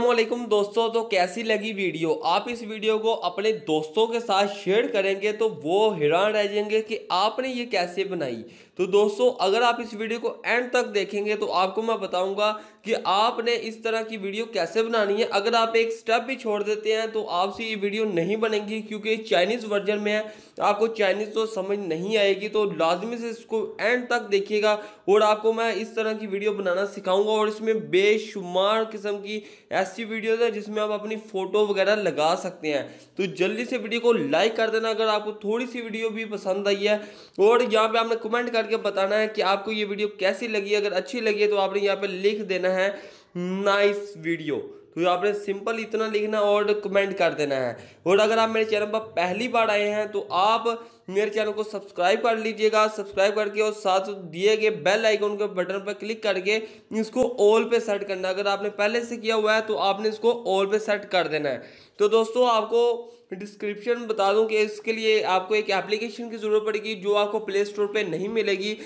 वालेकुम दोस्तों तो कैसी लगी वीडियो? आप इस वीडियो को अपने दोस्तों के साथ शेयर करेंगे तो वो हैरान रह जाएँगे कि आपने ये कैसे बनाई। तो दोस्तों, अगर आप इस वीडियो को एंड तक देखेंगे तो आपको मैं बताऊँगा कि आपने इस तरह की वीडियो कैसे बनानी है। अगर आप एक स्टेप भी छोड़ देते हैं तो आपसे ये वीडियो नहीं बनेगी, क्योंकि चाइनीज़ वर्जन में है। आपको चाइनीज़ तो समझ नहीं आएगी तो लाजमी से इसको एंड तक देखिएगा और आपको मैं इस तरह की वीडियो बनाना सिखाऊँगा। और इसमें बेशुमार किस्म की ऐसी वीडियोज़ है, जिसमें आप अपनी फ़ोटो वगैरह लगा सकते हैं। तो जल्दी से वीडियो को लाइक कर देना, अगर आपको थोड़ी सी वीडियो भी पसंद आई है। और यहाँ पर आपने कमेंट करके बताना है कि आपको ये वीडियो कैसी लगी। अगर अच्छी लगी है तो आपने यहाँ पर लिख देना है। Nice video. तो आपने सिंपल इतना लिखना और कमेंट कर देना है। और अगर आप मेरे चैनल पर पहली बार आए हैं तो आप मेरे चैनल को सब्सक्राइब कर लीजिएगा, सब्सक्राइब करके और साथ दिए गए बेल आइकन के बटन पर क्लिक करके इसको ऑल पे सेट करना। अगर आपने पहले से किया हुआ है तो आपने इसको ऑल पे सेट कर देना है। तो दोस्तों, आपको डिस्क्रिप्शन बता दूँ कि इसके लिए आपको एक एप्लीकेशन की ज़रूरत पड़ेगी, जो आपको प्ले स्टोर पर नहीं मिलेगी।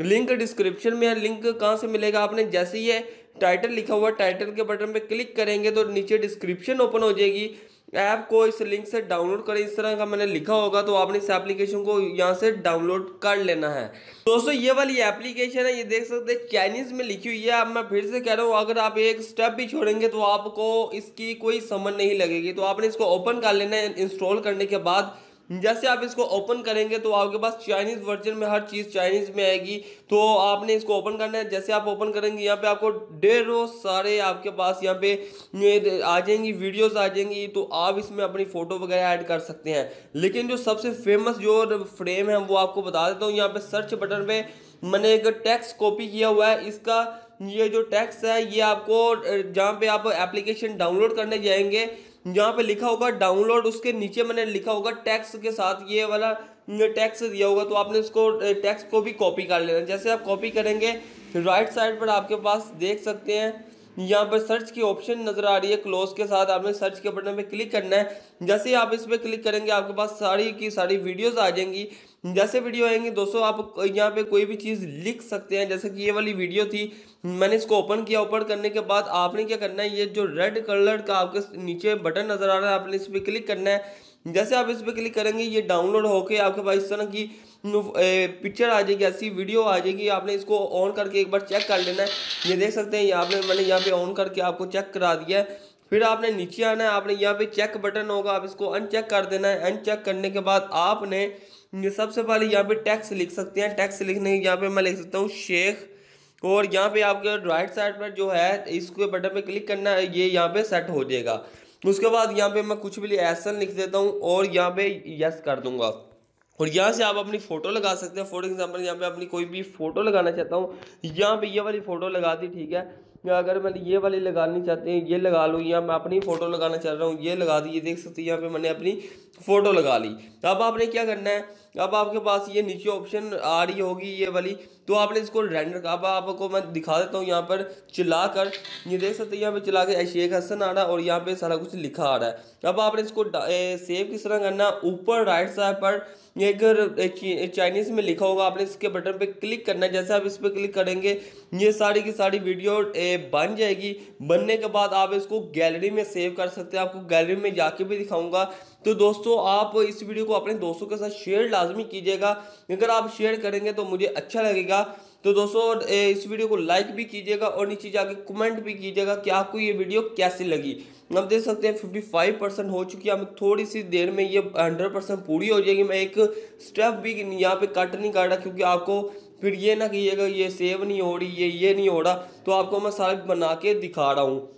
लिंक डिस्क्रिप्शन में है, लिंक कहाँ से मिलेगा आपने? जैसे ही है टाइटल लिखा हुआ टाइटल के बटन पे क्लिक करेंगे तो नीचे डिस्क्रिप्शन ओपन हो जाएगी। ऐप को इस लिंक से डाउनलोड करें, इस तरह का मैंने लिखा होगा तो आपने इस एप्लीकेशन को यहाँ से डाउनलोड कर लेना है। दोस्तों, ये वाली एप्लीकेशन है, ये देख सकते हैं, चाइनीज़ में लिखी हुई है। अब मैं फिर से कह रहा हूँ, अगर आप एक स्टेप भी छोड़ेंगे तो आपको इसकी कोई समझ नहीं लगेगी। तो आपने इसको ओपन कर लेना है, इंस्टॉल करने के बाद जैसे आप इसको ओपन करेंगे तो आपके पास चाइनीज़ वर्जन में हर चीज़ चाइनीज़ में आएगी। तो आपने इसको ओपन करना है। जैसे आप ओपन करेंगे, यहाँ पे आपको ढेरों सारे आपके पास यहाँ पे आ जाएँगी वीडियोस आ जाएँगी। तो आप इसमें अपनी फ़ोटो वगैरह ऐड कर सकते हैं। लेकिन जो सबसे फ़ेमस जो फ्रेम है, वो आपको बता देता हूँ। यहाँ पे सर्च बटन पे मैंने एक टैक्स कॉपी किया हुआ है। इसका ये जो टैक्स है, ये आपको जहाँ पे आप एप्लीकेशन डाउनलोड करने जाएँगे, जहाँ पे लिखा होगा डाउनलोड, उसके नीचे मैंने लिखा होगा टैक्स के साथ ये वाला टैक्स दिया होगा तो आपने उसको टैक्स को भी कॉपी कर लेना। जैसे आप कॉपी करेंगे, राइट साइड पर आपके पास देख सकते हैं यहाँ पर सर्च की ऑप्शन नज़र आ रही है क्लोज के साथ। आपने सर्च के बटन पे क्लिक करना है। जैसे आप इस पर क्लिक करेंगे, आपके पास सारी की सारी वीडियोस आ जाएँगी। जैसे वीडियो आएँगी, दोस्तों, आप यहाँ पे कोई भी चीज़ लिख सकते हैं। जैसे कि ये वाली वीडियो थी, मैंने इसको ओपन किया। ओपन करने के बाद आपने क्या करना है, ये जो रेड कलर का आपके नीचे बटन नज़र आ रहा है, आपने इस पर क्लिक करना है। जैसे आप इस पर क्लिक करेंगे, ये डाउनलोड होके आपके पास इस तरह की पिक्चर आ जाएगी, ऐसी वीडियो आ जाएगी। आपने इसको ऑन करके एक बार चेक कर लेना है। ये देख सकते हैं, यहाँ पे मैंने यहाँ पे ऑन करके आपको चेक करा दिया है। फिर आपने नीचे आना है, आपने यहाँ पे चेक बटन होगा, आप इसको अनचेक कर देना है। अनचेक करने के बाद आपने सबसे पहले यहाँ पे टैक्स लिख सकते हैं। टैक्स लिखने के यहाँ पे मैं लिख सकता हूँ शेख और यहाँ पे आपके राइट साइड पर जो है, इसके बटन पे क्लिक करना है, ये यहाँ पे सेट हो जाएगा। उसके बाद यहाँ पे मैं कुछ भी एसन लिख देता हूँ और यहाँ पे यस कर दूँगा। और यहाँ से आप अपनी फ़ोटो लगा सकते हैं। फॉर एग्ज़ाम्पल यहाँ पे अपनी कोई भी फ़ोटो लगाना चाहता हूँ, यहाँ पे ये वाली फ़ोटो लगा दी, ठीक है? या अगर मैं ये वाली लगानी चाहते हैं, ये लगा लूँ, या मैं अपनी फ़ोटो लगाना चाह रहा हूँ, ये लगा दी, ये देख सकते हैं, यहाँ पे मैंने अपनी फ़ोटो लगा ली। अब आपने क्या करना है? अब आपके पास ये नीचे ऑप्शन आ रही होगी ये वाली तो आपने इसको रेंडर अब आपको मैं दिखा देता हूँ यहाँ पर चला कर ये देख सकते हैं, यहाँ पे चला के शेख हसन आ रहा है और यहाँ पे सारा कुछ लिखा आ रहा है। अब आपने इसको सेव किस तरह करना ऊपर राइट साइड पर एक चाइनीज़ में लिखा होगा, आपने इसके बटन पे क्लिक करना है। जैसे आप इस पर क्लिक करेंगे, ये सारी की सारी वीडियो बन जाएगी। बनने के बाद आप इसको गैलरी में सेव कर सकते हैं। आपको गैलरी में जाके भी दिखाऊँगा। तो दोस्तों, आप इस वीडियो को अपने दोस्तों के साथ शेयर लाजमी कीजिएगा। अगर आप शेयर करेंगे तो मुझे अच्छा लगेगा। तो दोस्तों इस वीडियो को लाइक भी कीजिएगा और नीचे जाके कमेंट भी कीजिएगा कि आपको ये वीडियो कैसी लगी। आप देख सकते हैं फिफ्टी फाइव परसेंट हो चुकी है। अब थोड़ी सी देर में ये हंड्रेड परसेंट पूरी हो जाएगी। मैं एक स्टेप भी यहाँ पे कट नहीं कर रहा क्योंकि आपको फिर ये ना कहिएगा ये सेव नहीं हो रही, ये ये नहीं हो रहा तो आपको मैं सारा बना के दिखा रहा हूँ।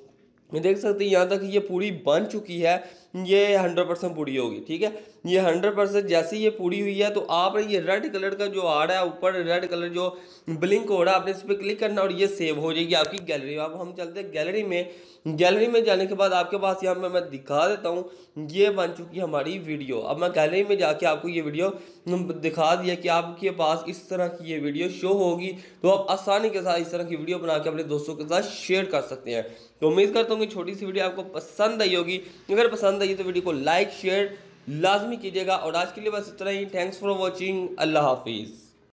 देख सकते हैं, यहाँ तक ये पूरी बन चुकी है, ये हंड्रेड परसेंट पूरी होगी, ठीक है? ये हंड्रेड परसेंट जैसे ये पूरी हुई है तो आप ये रेड कलर का जो आ रहा है, ऊपर रेड कलर जो ब्लिंक हो रहा है, आपने इस पर क्लिक करना और ये सेव हो जाएगी आपकी गैलरी। अब हम चलते हैं गैलरी में। गैलरी में जाने के बाद आपके पास यहाँ पे मैं दिखा देता हूँ, ये बन चुकी है हमारी वीडियो। अब मैं गैलरी में जाके आपको ये वीडियो दिखा दिया कि आपके पास इस तरह की ये वीडियो शो होगी तो आप आसानी के साथ इस तरह की वीडियो बना के अपने दोस्तों के साथ शेयर कर सकते हैं। तो उम्मीद करता हूँ कि छोटी सी वीडियो आपको पसंद आई होगी। अगर पसंद आई तो वीडियो को लाइक, शेयर लाजमी कीजिएगा और आज के लिए बस इतना ही। थैंक्स फॉर वॉचिंग अल्लाह हाफिज़।